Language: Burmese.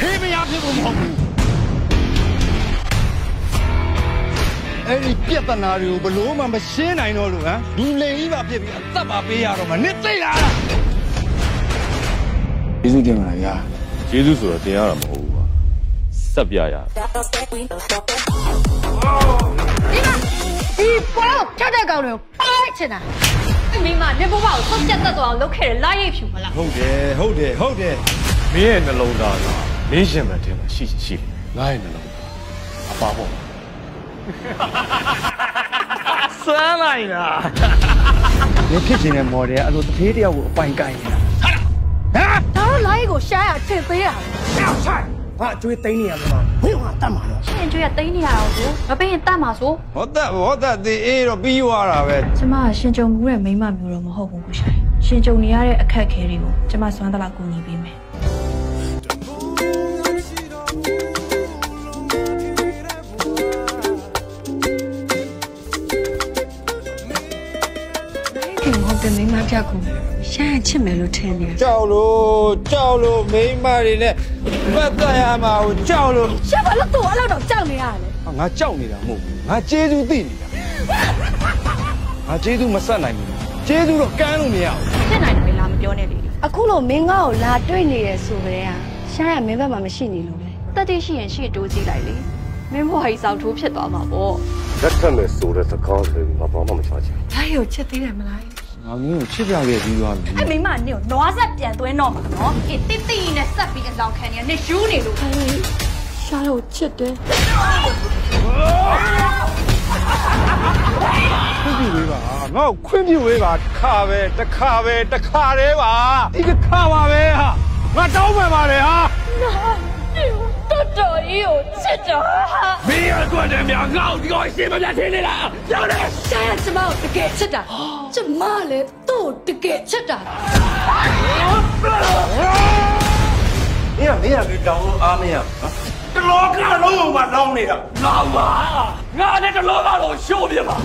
ဖေးမရဖြစ်ဖို့မဟုတ်ဘူးအဲ့ဒီပြဿနာတွေကိုဘလို့မှမရှင်းနိုင်တော့လို့ဟမ်လူလိန်ကြီးပါဖြစ်ပြီးအသက်ပါပေးရတော့မှနစ်သိလားကျေးဇူးတင်ပါတယ်ဗျာကျေးဇူးဆိုတော့တင်ရတာမဟုတ်ဘူးကွာဆက်ပြရဒီပေါ်ဖြတ်တဲ့ကောင်တွေကိုပါလိုက်ချင်တာမိမနေဘဝကိုဆုံးဖြတ်တတ်သွားအောင်လုပ်ခဲ့တယ်လာရိပ်ဖြူမလားဟုတ်တယ်ဟုတ်တယ်ဟုတ်တယ်မင်းရဲ့နှလုံးသားက မင်းရှင်မတင်မှာရှိရှိရှိငါ့ရဲ့နှလုံးသားအပါပေါ့ဆွမ်းလိုက်လားဒီဖြစ်ချင်တဲ့ model ကအဲ့လိုတစ်သေးတယောက်ကိုအပိုင်ကိုင်နေတာဟမ်ဒါတော့လာရိပ်ကိုရှားရအထင်သေးတာကြောက်ဆိုင်ငါအကျွေးသိမ်းနေရမှာဘယ်ဟာတတ်မှာတော့ရှင်ကျွေးကတိန်းနေရအောင်ဆိုမပေးရင်တတ်မှာဆိုဟောတက်ဟောတက်ဒီအေးတော့ပြီးသွားတာပဲကျမကရှင်ကြုံမှုတဲ့မိန်းမမျိုးတော့မဟုတ်ဘူးကိုရှိုင်းရှင်ကြုံနေရတဲ့အခက်အခဲတွေကိုကျမစွမ်းသလောက်ကူညီပေးမယ် ခင်ဟုတ်တယ်မိမပြက်ကိုရှားချစ်မယ်လို့ထင်နေကြောက်လို့ကြောက်လို့မိန်းမတွေနဲ့ပတ်သက်ရမှာကိုကြောက်လို့ရှက်ဘာလို့တော့အဲ့လိုတော့ကြောက်နေရလဲဟာငါကြောက်နေတာမဟုတ်ဘူးငါကျေးဇူးသိနေတာငါကျေးဇူးမဆက်နိုင်ဘူးကျေးဇူးတော့ကမ်းလို့မရဘူးဖြစ်နိုင်တယ်လားမပြောနဲ့လေအခုလို့မင်းငါ့ကိုလာတွေ့နေတယ်ဆိုကြတဲ့ဟာရှားရမင်းဘက်မှာမရှိနေလို့ပဲတက်တိရှိရင်ရှေ့တိုးကြည့်လိုက်လေမင်းဘဝကြီးစောက်ထိုးဖြစ်သွားမှာပေါ့လက်ထက်မဲ့ဆိုတဲ့စကားတွေငါဘာမှမချချင်လာရီကိုချစ်သေးတယ်မလား ငါမျိုးကိုချစ်ပြခဲ့ပြီးသွားပြီအဲ့မိမကနေကိုနွားဆက်ပြန်သွင်းတော့မှာနော်အေးတိတိနဲ့ဆက်ပြီးအလောင်းခံနေရနေယူနေလို့ရှားလို့ချစ်တယ်ခွင့်ပြုဝေးပါငါ့ကိုခွင့်ပြုဝေးပါတစ်ခါပဲတစ်ခါပဲတစ်ခါတည်းပါဒီတစ်ခါပါပဲဟာငါတောင်းပန်ပါတယ်ဟာတော်တော်ကြီးကိုချစ်တာဟာမင်းရဲ့ ကွက်တဲ့များငါ့ကိုဒီကောင်ရှင်းမပြထင်းနေလားပြောတယ်ရှားရကျမကိုတကယ်ချစ်တာကျမလည်းသူ့ကိုတကယ်ချစ်တာမင်းကမင်းကလည်းတောင်းလို့အားမရဘူးတလောကလုံးလုံးမလောင်းနေတာငါပါငါနဲ့တလောကတော့ရှိုးပြပါ